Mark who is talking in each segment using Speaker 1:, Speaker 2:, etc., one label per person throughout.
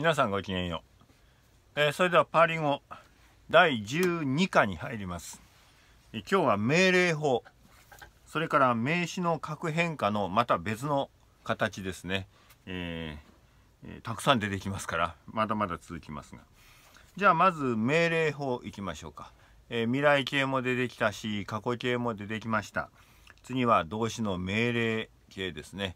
Speaker 1: 皆さんごきげんよう、えー、それではパーリング第12課に入ります、今日は命令法。それから名詞の核変化のまた別の形ですね、えー、たくさん出てきますからまだまだ続きますが。じゃあまず命令法いきましょうか、え未来形も出てきたし過去形も出てきました。次は動詞の命令形ですね、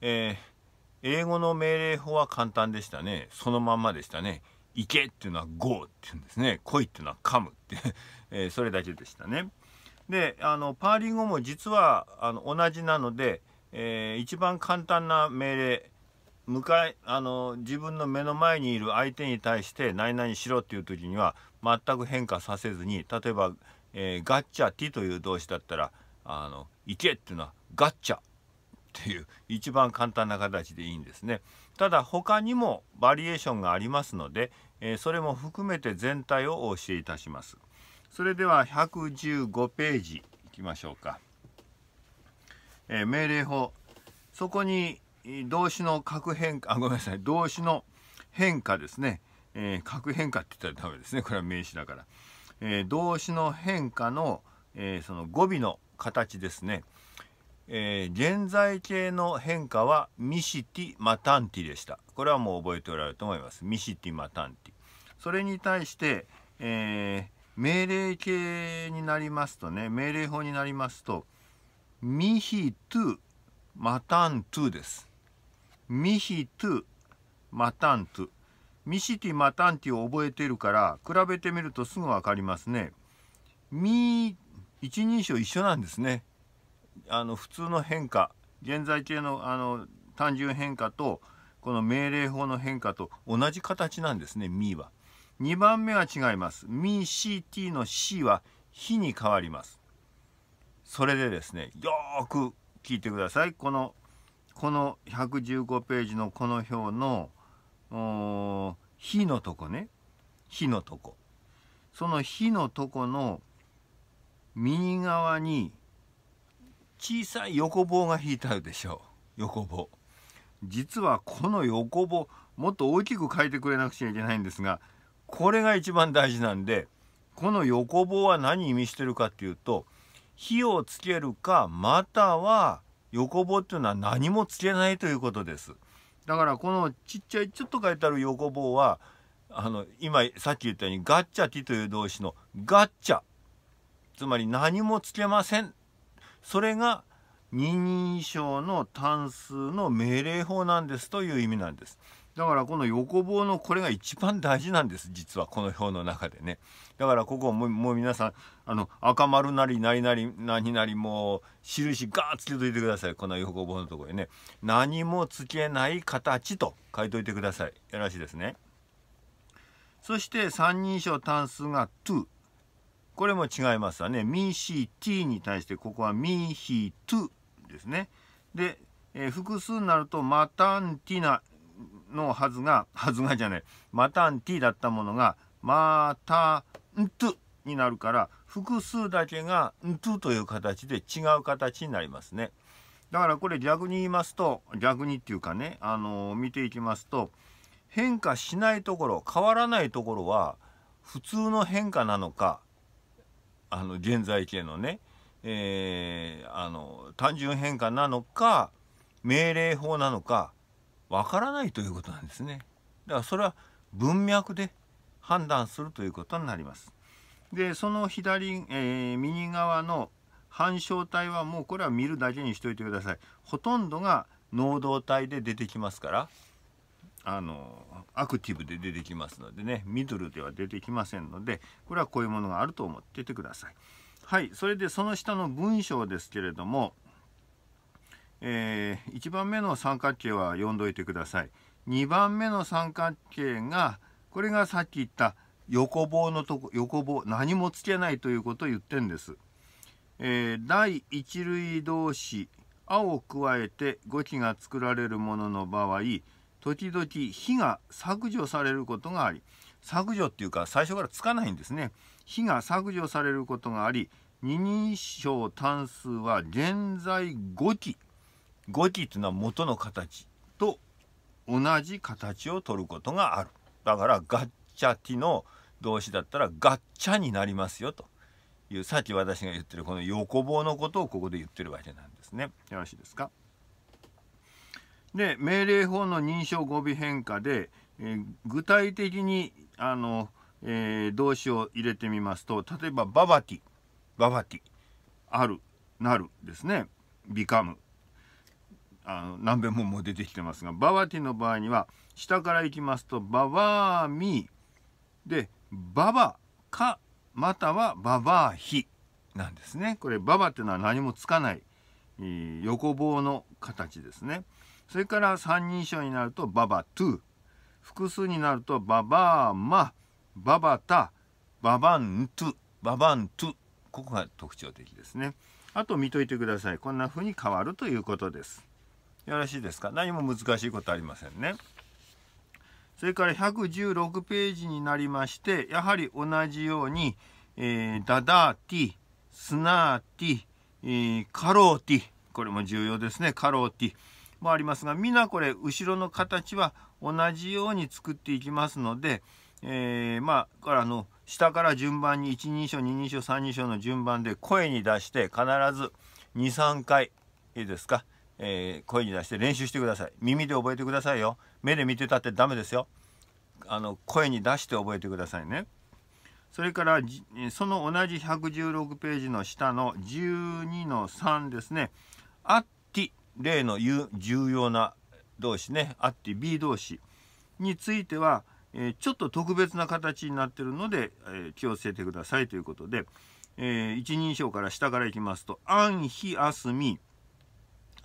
Speaker 1: えー英語の命令法は簡単でしたね。そのまんまでしたね。行けっていうのは go っていうんですね。来いっていうのは come って。えー、それだけでしたね。であのパーリングも実はあの同じなので、えー、一番簡単な命令向かいあの自分の目の前にいる相手に対して何々しろっていう時には全く変化させずに例えば、えー、ガッチャティという動詞だったらあの行けっていうのはガッチャ。っていう一番簡単な形でいいんですね。ただ他にもバリエーションがありますので、え、それも含めて全体をお教えいたします。それでは115ページいきましょうか、え、命令法。そこに動詞の核変化 あごめんなさい。動詞の変化ですね、え、核変化って言ったらダメですね。これは名詞だから、え、動詞の変化の、え、その語尾の形ですね。えー、現在形の変化は mi si ti ma tha nti でした。これはもう覚えておられると思います。 mi si ti ma tha nti。それに対して、えー、命令形になりますとね、命令法になりますと、 mi hi tu ma tha ntu です。 mi hi tu ma tha ntu。ミシティ・マタンティを覚えているから、比べてみるとすぐ分かりますね。ミ、一人称一緒なんですね。あの普通の変化現在形のあの単純変化とこの命令法の変化と同じ形なんですね「み」は。2番目は違います。み、し、t の c は「ひ」に変わります。それでですねよーく聞いてください。このこの115ページのこの表の「ひ」のとこね「ひ」のとこその「ひ」のとこの右側に小さい横棒が引いてあるでしょう。横棒。実はこの横棒もっと大きく書いてくれなくちゃいけないんですがこれが一番大事なんでこの横棒は何意味してるかっていうと火をつけるかまたは横棒っていうのは何もつけないということです。だからこのちっちゃいちょっと書いてある横棒はあの今さっき言ったようにガッチャティという動詞のガッチャ。つまり何もつけません。それが二人称の単数の命令法なんですという意味なんです。だからこの横棒のこれが一番大事なんです実はこの表の中でね。だからここももう皆さんあの赤丸なり何なり何なりもう印ガーッつけといてください。この横棒のところにね。何もつけない形と書いといてください。よろしいですね。そして三人称単数が to これも違いますわね。ミシティに対してここはミヒトゥですね。で、えー、複数になるとマタンティナのはずが、はずがじゃない、マタンティだったものがマタントゥになるから複数だけがントゥという形で違う形になりますね。だからこれ逆に言いますと逆にっていうかね、あのー、見ていきますと変化しないところ変わらないところは普通の変化なのかあの現在形のね、えー、あの単純変化なのか命令法なのかわからないということなんですね。だからそれは文脈で判断するということになります。でその左、えー、右側の反照体はもうこれは見るだけにしといてください。ほとんどが能動体で出てきますからあのアクティブで出てきますのでねミドルでは出てきませんのでこれはこういうものがあると思っててください。はいそれでその下の文章ですけれども、えー、1番目の三角形は読んどいてください。2番目の三角形がこれがさっき言った横棒のとこ横棒何もつけないということを言ってんです。えー、第一類動詞「あ」を加えて語気が作られるものの場合時々火が削除されることがあり削除っていうか最初からつかないんですね。火が削除されることがあり二人称単数は現在語気語気っていうのは元の形と同じ形を取ることがある。だからガッチャティの動詞だったらガッチャになりますよと。いうさっき私が言ってるこの横棒のことをここで言ってるわけなんですね。よろしいですか？で命令法の認証語尾変化で、えー、具体的にあの、えー、動詞を入れてみますと例えばババティババティあるなるですね。ビカム。あの何べんもも出てきてますがババティの場合には下からいきますとババーミでババかまたはババーヒ。なんですね。これババっていうのは何もつかない、えー、横棒の形ですね。それから三人称になるとババトゥ。複数になるとババーマ。ババタ。ババントゥ。ババントゥ。ここが特徴的ですね。あと見といてください。こんな風に変わるということです。よろしいですか？何も難しいことありませんね。それから116ページになりましてやはり同じように、えー、 dadāti suṇāti、えー、 karoti。これも重要ですね。 karoti。もありますが皆これ後ろの形は同じように作っていきますので、えー、まあからの下から順番に1人称2人称3人称の順番で声に出して必ず23回いいですか、えー、声に出して練習してください。耳で覚えてくださいよ。目で見てたってダメですよ。あの声に出して覚えてくださいね。それからその同じ116ページの下の12の3ですね。あっ例の重要な動詞ねあって B 動詞についてはえ、ちょっと特別な形になってるので、え、気をつけてくださいということで、え、一人称から下からいきますと「あんひあすみ」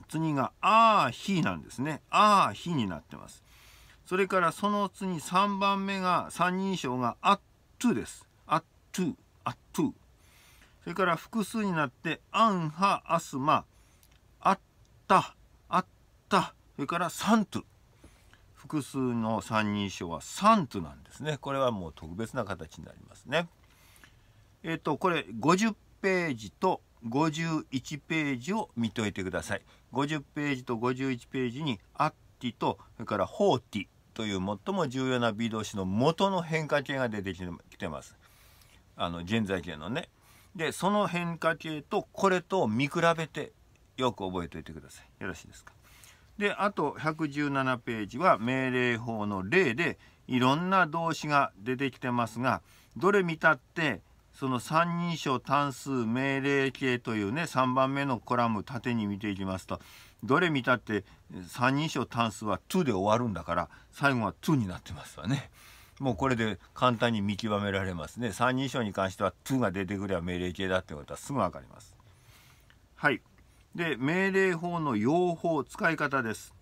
Speaker 1: 次が「あーひ」なんですね「あーひ」になってます。それからその次3番目が三人称が「あっと」です「あっと」「あっと」それから複数になって「あんはあすま」「った」「あった」それから「さんと」複数の三人称はサントなんですね。これはもう特別な形になりますね。えっ、ー、とこれ50ページと51ページを見ておいてください。50ページと51ページにアッティとそれからホーティという最も重要な B 動詞の元の変化形が出てきてます。あの現在形のね。でその変化形とこれと見比べてよく覚えておいてくださいよろしいですか？であと117ページは命令法の例でいろんな動詞が出てきてますがどれ見たってその三人称単数命令形というね3番目のコラム縦に見ていきますとどれ見たって三人称単数は to で終わるんだから最後は to になってますわね。もうこれで簡単に見極められますね。三人称に関しては to が出てくれば命令形だってことはすぐ分かります。はい。で命令法の用法使い方です。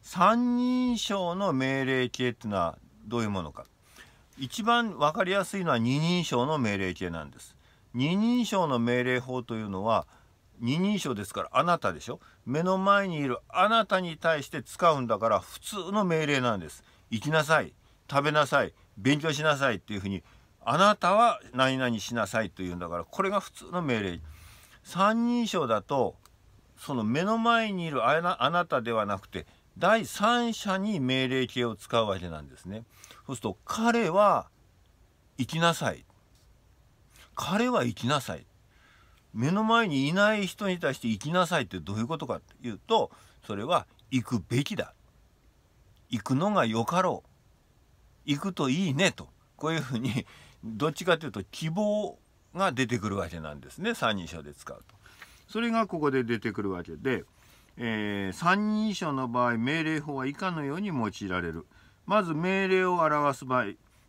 Speaker 1: 三人称の命令形っていうのはどういうものか。一番分かりやすいのは二人称の命令形なんです。二人称の命令法というのは二人称ですからあなたでしょ。目の前にいるあなたに対して使うんだから普通の命令なんです。行きなさい。食べなさい。勉強しなさいっていうふうにあなたは何々しなさいというんだからこれが普通の命令。三人称だとその目の前にいるあなあなたではなくて第三者に命令形を使うわけなんですね。そうすると彼は行きなさい。彼は行きなさい。目の前にいない人に対して行きなさいってどういうことかというとそれは行くべきだ。行くのがよかろう。行くといいねとこういうふうにどっちかというと希望が出てくるわけなんですね三人称で使うと。それがここで出てくるわけで、えー、三人称の場合命令法は以下のように用いられる。まず命令を表す場合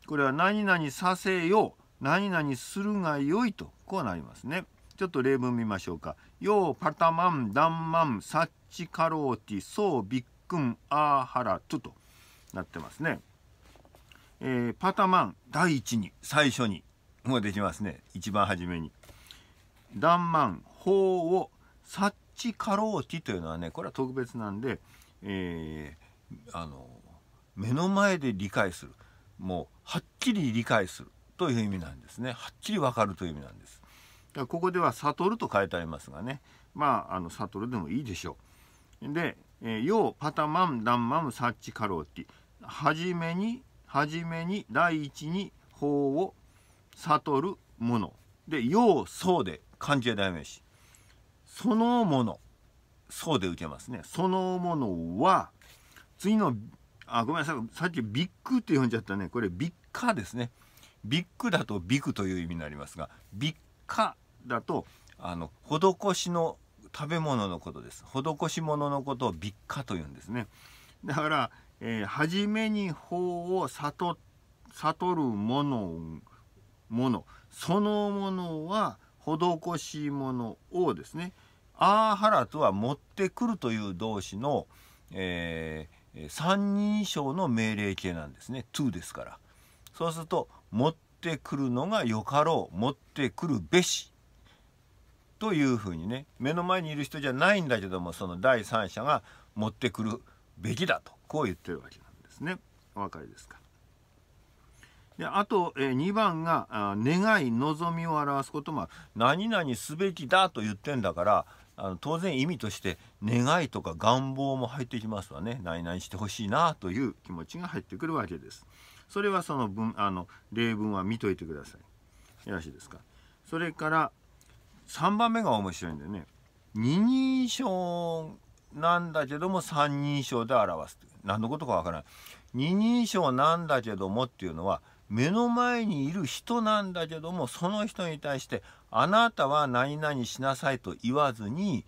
Speaker 1: これは何々させよ何々するがよいとこうなりますね。ちょっと例文見ましょうか。ようパタマンダンマンサッチカローティソービックンアーハラトとなってますね。えー、パタマン第一に最初にもうできますね一番初めに。ダンマン法を察知かろうティというのはねこれは特別なんで、えー、あの目の前で理解するもうはっきり理解するという意味なんですねはっきりわかるという意味なんです。ここでは悟ると書いてありますがねまああの悟るでもいいでしょう。でえー、ようパタマンダンマムサッチカローティはじめにはじめに第一に法を悟るもの。で要そうで漢字は代名詞そのもの。そうで受けますね。そのものは次のあごめんなさい。さっきビッグって読んじゃったね。これビッカですね。ビッグだとビクという意味になりますがビッカだとあの施しの食べ物のことです。施し物のことをビッカというんですね。だから、えー、初めに法を悟悟るものものそのものは施し物をですねアーハラとは持ってくるという動詞の、えー、三人称の命令形なんですね。to ですから。そうすると持ってくるのがよかろう持ってくるべしというふうにね目の前にいる人じゃないんだけどもその第三者が持ってくるべきだとこう言ってるわけなんですね。お分かりですか？であと、えー、2番があ願い望みを表すことも何々すべきだと言ってんだからあの当然意味として願いとか願望も入ってきますわね何々してほしいなという気持ちが入ってくるわけです。それはその文あの例文は見といてください。よろしいですか。それから3番目が面白いんでね二人称なんだけども三人称で表す何のことかわからない。二人称なんだけどもっていうのは目の前にいる人なんだけどもその人に対して「あなたは何々しなさい」と言わずに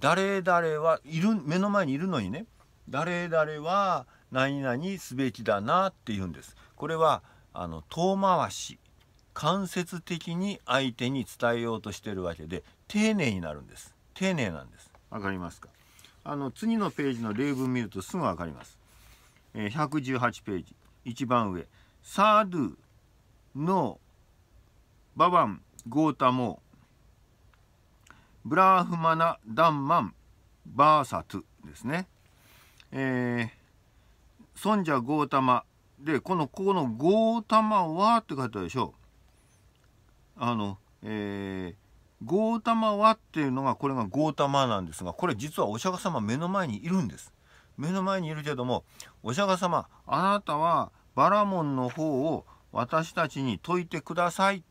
Speaker 1: 誰々はいる目の前にいるのにね誰々は何々すべきだなって言うんです。これはあの遠回し間接的に相手に伝えようとしてるわけで丁寧になるんです。丁寧なんです。わかりますか？あの次のページの例文見るとすぐわかります、えー、118ページ。一番上。サードゥのババンゴータモブラーフマナダンマンバーサトゥですね。えー、ソンジャゴータマでこのここのゴータマはって書いてあるでしょうあの、えー、ゴータマはっていうのがこれがゴータマなんですがこれ実はお釈迦様目の前にいるんです。目の前にいるけどもお釈迦様あなたはバラモンの方を私たちに説いてください。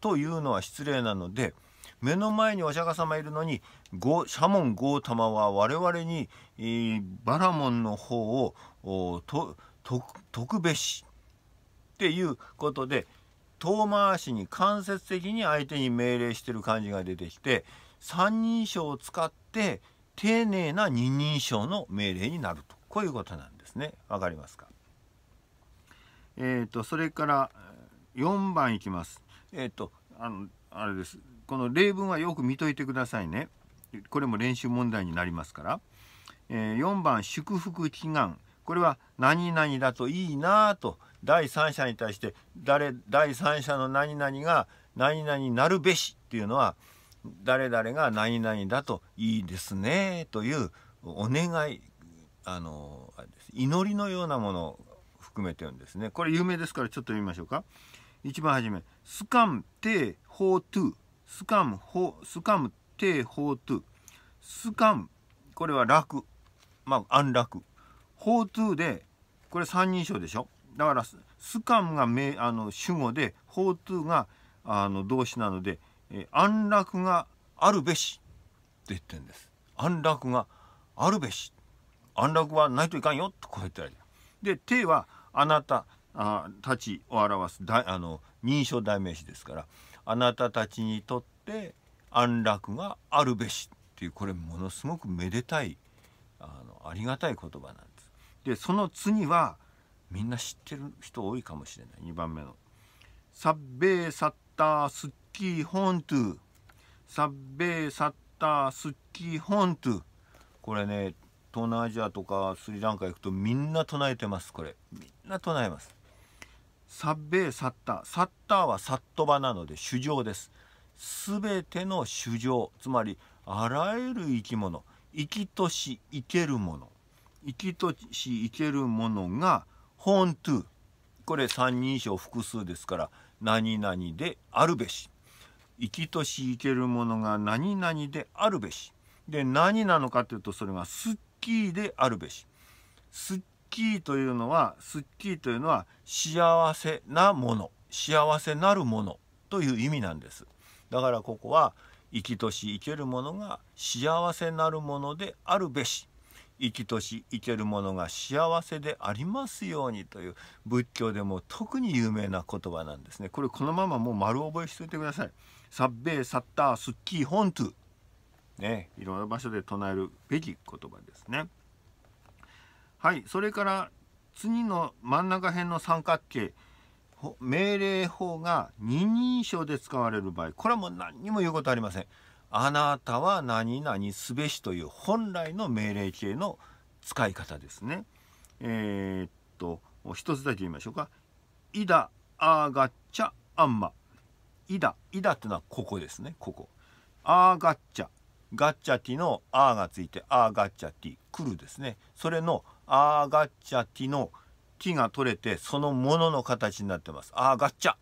Speaker 1: というのは失礼なので目の前にお釈迦様いるのにシャモンゴータマは我々に、えー、バラモンの方をと特べしっていうことで遠回しに間接的に相手に命令してる感じが出てきて三人称を使って丁寧な二人称の命令になると。こういうことなんですね。わかりますか？えーと、それから4番いきます。えっ、ー、とあのあれですこの例文はよく見といてくださいね。これも練習問題になりますから。えー、4番祝福祈願これは何々だといいなと第三者に対して誰第三者の何々が何々になるべしっていうのは誰々が何々だといいですねというお願いあの祈りのようなもの含めてるんですね。これ有名ですからちょっと読みましょうか。一番初めスカムテホートゥスカムホスカムテホートゥスカムこれは楽。まあ安楽。ホートゥでこれ三人称でしょ。だからスカムが名あの主語でホートゥがあの動詞なので、え安楽があるべし。って言ってるんです。安楽があるべし。安楽はないといかんよ。とこう言ってあるで「て」はあなたたちを表すあの認証代名詞ですからあなたたちにとって安楽があるべしっていうこれものすごくめでたいあのありがたい言葉なんです。でその次はみんな知ってる人多いかもしれない。2番目の「サッベーサッタースッキーホントゥ」「サッベーサッタースッキーホントゥ」これね東南アジアとかスリランカ行くとみんな唱えてますこれ。みんな唱えます。サッベーサッター。サッターはサットバなので主情です。すべての主情。つまりあらゆる生き物。生きとし生けるもの。生きとし生けるものがホントゥこれ三人称複数ですから何々であるべし。生きとし生けるものが何々であるべし。で何なのかというとそれがスッキーであるべし。スッキーというのはスッキーというのは幸せなもの。幸せなるものという意味なんです。だからここは生きとし生けるものが幸せなるものであるべし。生きとし生けるものが幸せでありますようにという仏教でも特に有名な言葉なんですね。これこのままもう丸覚えしておいてください。サッベーサッタースッキーホントゥ。ねいろんな場所で唱えるべき言葉ですねはいそれから次の真ん中辺の三角形命令法が二人称で使われる場合これはもう何にも言うことありません。あなたは何々すべしという本来の命令形の使い方ですね。えー、っと一つだけ言いましょうか。イダアガッチャアンマ。イダイダっていうのはここですねここ。アーガッチャガッチャティのアーがついてアーガッチャティ来るですね。それのアーガッチャティの木が取れてそのものの形になってます。ああガッチャ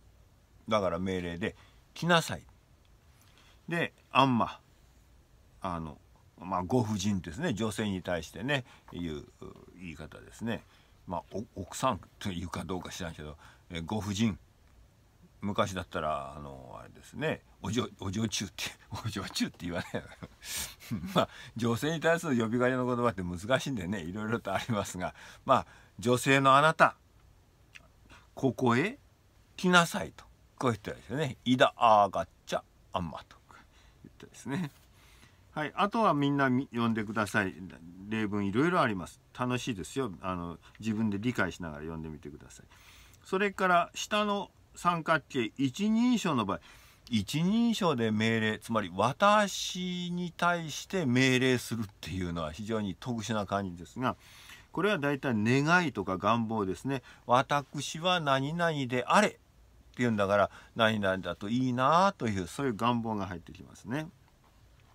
Speaker 1: だから命令で来なさい。であんまあのまあご婦人ですね女性に対してねいう言い方ですね。まあ奥さんというかどうか知らんけど、えご婦人昔だったらあのあれですねお嬢お嬢中って お嬢中って言わない まあ女性に対する呼びかけの言葉って難しいんでねいろいろとありますがまあ女性のあなたここへ来なさいと。こう言ったですよね「イダアーガッチャアンマ」と言ったですね。はい、あとはみんな読んでください。例文いろいろあります。楽しいですよ。あの自分で理解しながら読んでみてください。それから下の三角形一人称の場合一人称で命令つまり私に対して命令するっていうのは非常に特殊な感じですがこれはだいたい願いとか願望ですね。私は何々であれっていうんだから何々だといいなというそういう願望が入ってきますね。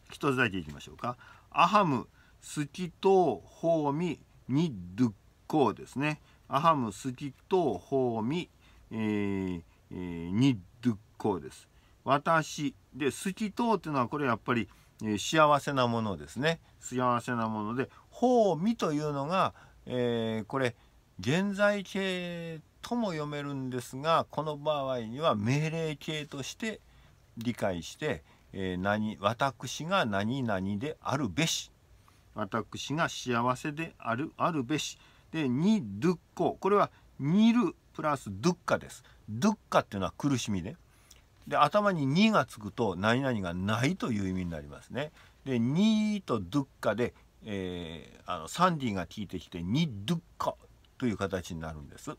Speaker 1: 一つだけいきましょうか。アハムスキトーホーミニドゥッコーですね。アハムスキトーホーミ、えーえー、ニドゥッコーです。私で好きとっていうのはこれやっぱり、え、幸せなものですね。幸せなもので法味というのが、えー、これ現在形とも読めるんですがこの場合には命令形として理解して、えー、何私が何々であるべし。私が幸せであるあるべし。でにドゥッコこれはにるプラスドゥッカです。ドゥッカっていうのは苦しみでで頭に「に」がつくと何々がないという意味になりますね。で「に」と「ドゥッカで」えー、あのサンディが効いてきて「にドゥッカ」という形になるんです。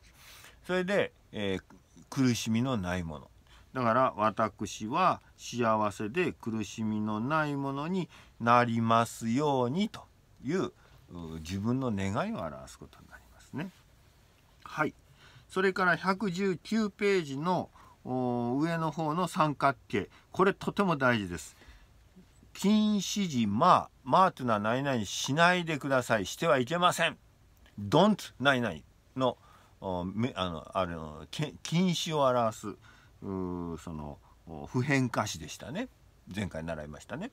Speaker 1: それで、えー、苦しみのないものだから私は幸せで苦しみのないものになりますようにという自分の願いを表すことになりますね。はい。それから119ページの「上の方の三角形。これとても大事です。禁止時まあまあというのは何々しないでください。してはいけません。don't 何々のあのあの禁止を表すその普遍化詞でしたね。前回習いましたね。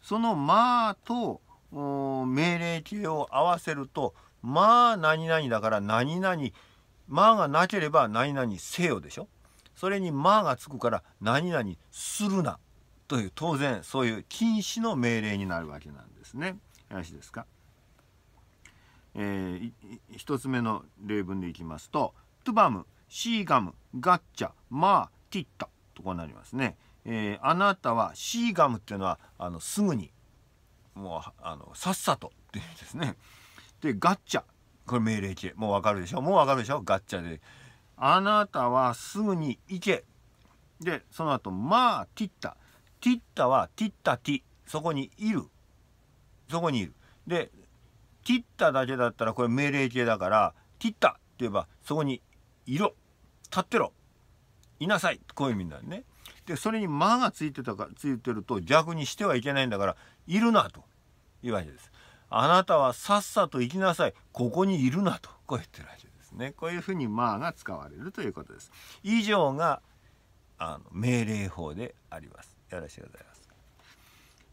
Speaker 1: そのまあと命令形を合わせるとまあ何々だから何々まあがなければ何々せよでしょそれに「まあ」がつくから「何々するな」という当然そういう禁止の命令になるわけなんですね。よろしいですか？えー、一つ目の例文でいきますと「トゥバム」「シーガム」「ガッチャ」「マー」「ティッタ」とこうなりますね。えー、あなたはシーガムっていうのはあのすぐにもうあのさっさとっていうですね。でガッチャこれ命令形もうわかるでしょ？もうわかるでしょ？ガッチャであなたはすぐに行け。で、その後、まあ、ティッタ。ティッタはティッタティ。そこにいる。そこにいる。で、ティッタだけだったらこれ命令形だから、ティッタって言えばそこにいろ。立ってろ。いなさい。こういう意味になるね。で、それにまがついてたか、ついてると逆にしてはいけないんだから、いるなというわけです。あなたはさっさと行きなさい。ここにいるなと。こう言ってるわけです。ねこういうふうに「まあ」が使われるということです以上があの命令法でありますよろしくございます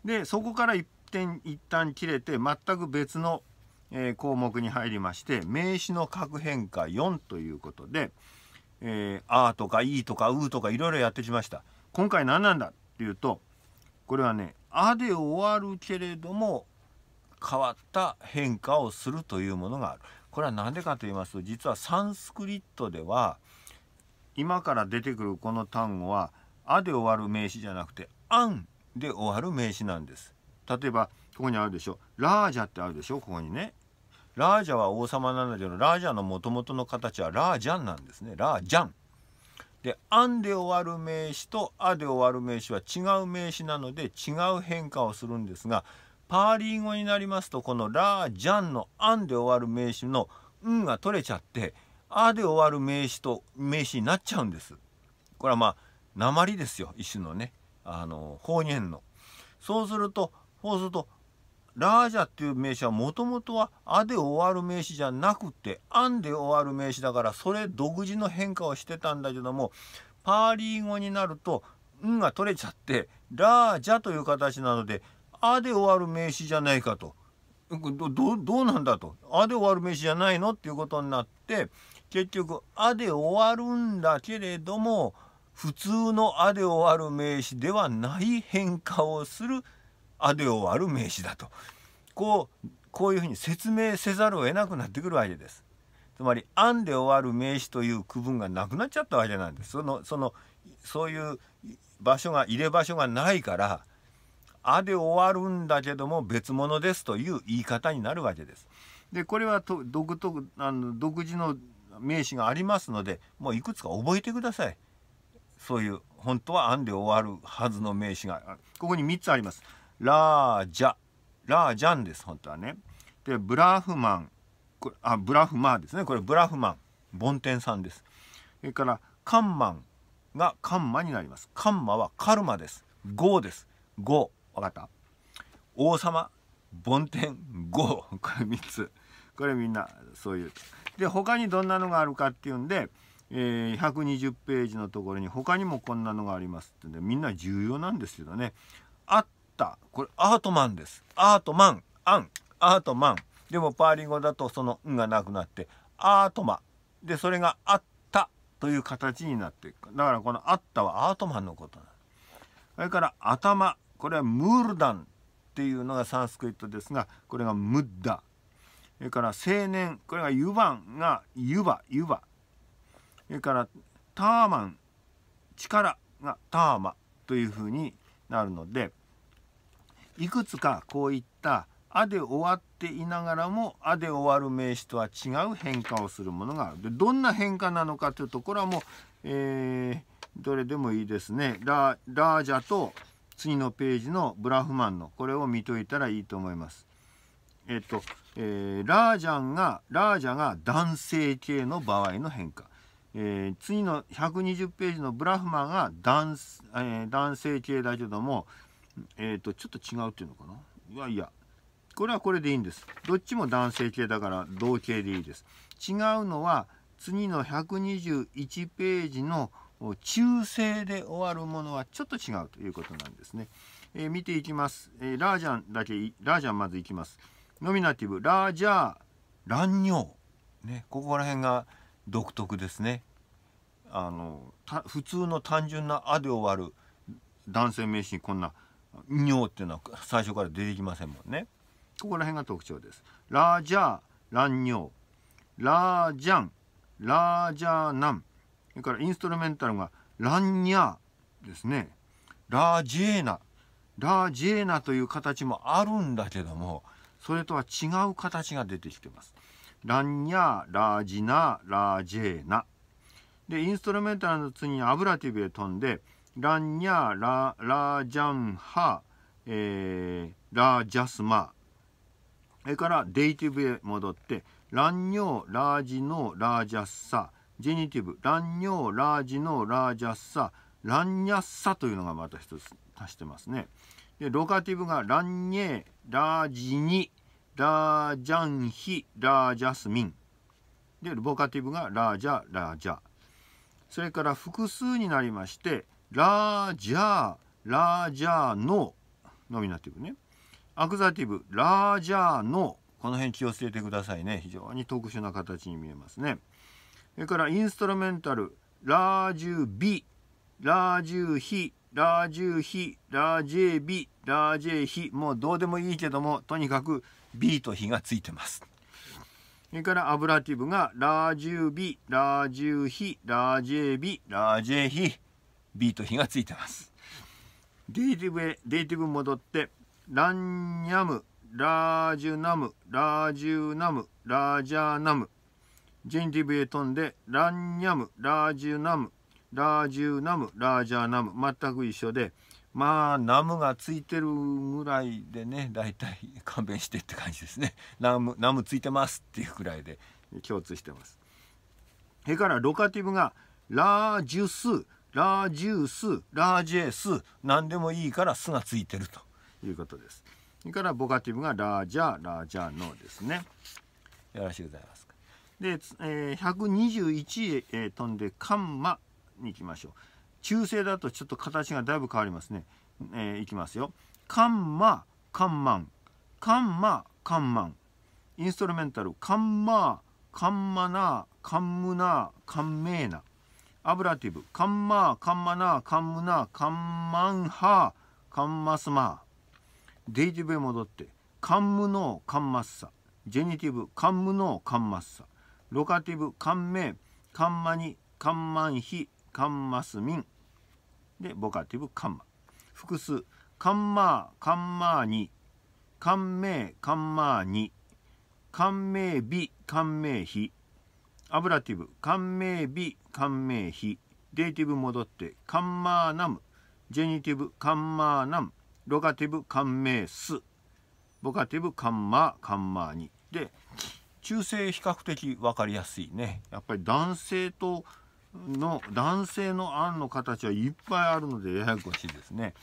Speaker 1: でそこから一点一旦切れて全く別のえー、項目に入りまして名詞の核変化4ということで「えー、あ」とか「い」とか「う」とかいろいろやってきました今回何なんだっていうとこれはね「あ」で終わるけれども変わった変化をするというものがある。これは何でかと言いますと実はサンスクリットでは今から出てくるこの単語は「あ」で終わる名詞じゃなくて「あん」で終わる名詞なんです。例えばここにあるでしょラージャってあるでしょここにね。ラージャは王様なんだけどラージャのもともとの形はラージャンなんですね。ラージャン。で「あん」で終わる名詞と「あ」で終わる名詞は違う名詞なので違う変化をするんですがパーリー語になりますとこの「ラージャン」の「あん」で終わる名詞の「ん」が取れちゃって「あ」で終わる名詞と名詞になっちゃうんです。これはまあ鉛ですよ一種のねあの方言の。そうするとそうするとラージャっていう名詞はもともとは「あ」で終わる名詞じゃなくて「あん」で終わる名詞だからそれ独自の変化をしてたんだけどもパーリー語になると「ん」が取れちゃって「ラージャ」という形なので「あ」で終わる名詞じゃないかと。どどうなんだと「あ」で終わる名詞じゃないのっていうことになって結局「あ」で終わるんだけれども普通の「あ」で終わる名詞ではない変化をする「あで終わる名詞だとこうこういうふうに説明せざるを得なくなってくるわけです。つまり「あん」で終わる名詞という区分がなくなっちゃったわけなんです。そのそのそういう場所が入れ場所がないから「あ」で終わるんだけども別物ですという言い方になるわけです。でこれはと独特あの独自の名詞がありますのでもういくつか覚えてください。そういう本当は「あん」で終わるはずの名詞が。ここに3つあります。ラージャ。ラージャンです本当はね。でブラフマン。これあブラフマーですね。これブラフマン。梵天さんです。それからカンマンがカンマになります。カンマはカルマです。ゴーです。ゴーわかった？王様梵天ゴーこれ3つ。これみんなそういう。で他にどんなのがあるかっていうんで、えー、120ページのところに他にもこんなのがありますってんでみんな重要なんですけどね。あった。これアートマンです。アートマン。アン。アートマン。でもパーリン語だとその「ん」がなくなってアートマでそれがあった。という形になっていく。だからこの「あった」はアートマンのことなそれから頭。これはムールダンっていうのがサンスクリットですがこれがムッダ。それから青年これがユバンがユバユバそれからターマン力がターマというふうになるのでいくつかこういった「あ」で終わっていながらも「あ」で終わる名詞とは違う変化をするものがある。でどんな変化なのかというとこれはもう、えー、どれでもいいですね。ラージャと次のページのブラフマンのこれを見といたらいいと思います。えっ、と、えー、ラージャンがラージャが男性系の場合の変化。えー、次の120ページのブラフマンが男,、えー、男性系だけどもえっ、ー、とちょっと違うっていうのかな？いやいやこれはこれでいいんですどっちも男性系だから同型でいいです違うのは次の121ページの中性で終わるものはちょっと違うということなんですね、えー、見ていきます、えー、ラージャンだけラージャンまずいきます。ノミナティブ。ラージャー乱尿。ねここら辺が独特ですね。あの普通の単純な「あ」で終わる男性名詞にこんな「尿っていうのは最初から出てきませんもんね。ここら辺が特徴です。ラージャー乱尿。ラージャン。ラージャーナン。それからインストルメンタルがランニャーですね。ラージェーナ。ラージェーナという形もあるんだけどもそれとは違う形が出てきてます。ランニャーラージナラージェーナ。でインストルメンタルの次にアブラティブへ飛んで「ランニャララジャンハ、えー、ラジャスマそれからデイティブへ戻ってランニョラージノラージャッサジェニティブ。ランニョーラージノーラージャッサ。ランニャッサというのがまた一つ足してますね。でロカティブがランニェーラージニラージャンヒラージャスミン。でボカティブがラージャラージャ。それから複数になりましてラージャーラージャーのノミナティブね。アクザティブラージャーのここの辺気をつけてくださいね。非常に特殊な形に見えますね。それからインストルメンタルラージュビラージュヒラージュヒラージェビラージェヒもうどうでもいいけどもとにかく B とヒがついてます。それからアブラティブがラージュビラージュヒラージェビラージェヒ B とヒがついてます。デイティブへデイティブ戻ってランニャムラージュナムラージュナムラージャーナムジェンティブへ飛んでランニャムラージュナムラージュナムラージャーナム全く一緒でまあナムがついてるぐらいでねだいたい勘弁してって感じですね。ナムナムついてますっていうくらいで共通してます。それからロカティブがラージュスラージュースラージェス何でもいいから「す」がついてると。いうことです。それからボカティブがラージャーラージャーのですね。よろしゅうございます。かで、えー、121へ、飛んでカンマに行きましょう。中性だとちょっと形がだいぶ変わりますね、えー、いきますよ。カンマカンマン。カンマカンマン。インストルメンタル。カンマカンマナカンムナカンメーナ。アブラティブ。カンマカンマナカンムナカンマンハカンマスマ。デイティブへ戻ってカンムノーカンマッサ。ジェニティブ。カンムノーカンマッサ。ロカティブカンメカンマニカンマンヒカンマスミン。でボカティブカンマ。複数。カンマーカンマーニ。カンメーカンマーニ。カンメービカンメーヒ。アブラティブ、感銘美、感銘比、デイティブ戻って、カンマーナム、ジェニティブ、カンマーナム、ロガティブ、感銘ス、ボカティブ、カンマー、カンマーニ。で、中性比較的分かりやすいね。やっぱり男性との男性の案の形はいっぱいあるのでややこしいですね。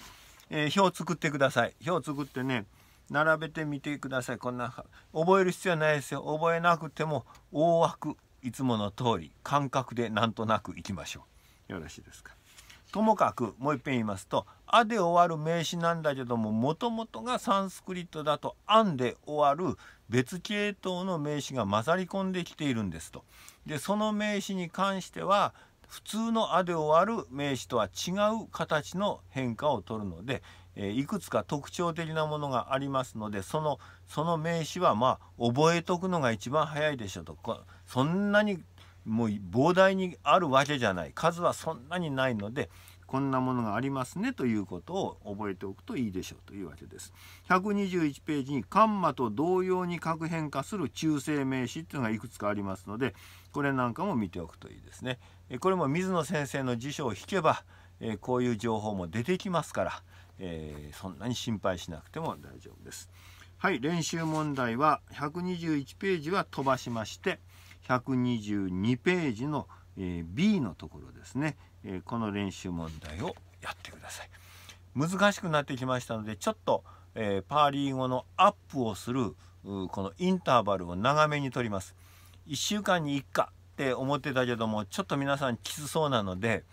Speaker 1: えー、表作ってください。表作ってね、並べてみてください。こんな覚える必要はないですよ。覚えなくても大枠いつもの通り感覚でなんとなくいきましょうよろしいですかともかくもう一遍言いますと「あ」で終わる名詞なんだけどももともとがサンスクリットだと「あん」で終わる別系統の名詞が混ざり込んできているんですと。でその名詞に関しては普通の「あ」で終わる名詞とは違う形の変化をとるので、えいくつか特徴的なものがありますのでそのその名詞はまあ覚えとくのが一番早いでしょうとそんなにもう膨大にあるわけじゃない数はそんなにないのでこんなものがありますねということを覚えておくといいでしょうというわけです。121ページにカンマと同様に核変化する中性名詞っていうのがいくつかありますのでこれなんかも見ておくといいですね。これも水野先生の辞書を引けばこういう情報も出てきますから、えー、そんなに心配しなくても大丈夫です。はい練習問題は121ページは飛ばしまして122ページの、え、B のところですね、え、この練習問題をやってください難しくなってきましたのでちょっと、え、パーリー語のアップをするこのインターバルを長めに取ります1週間に1回って思ってたけどもちょっと皆さんきつそうなので、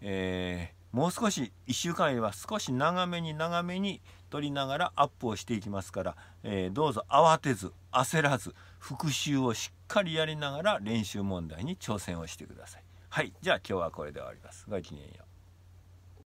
Speaker 1: えー、もう少し1週間よりは少し長めに長めに取りながらアップをしていきますから、えー、どうぞ慌てず焦らず復習をしっかりやりながら練習問題に挑戦をしてください。はい、じゃあ今日はこれで終わります。ごきげんよう。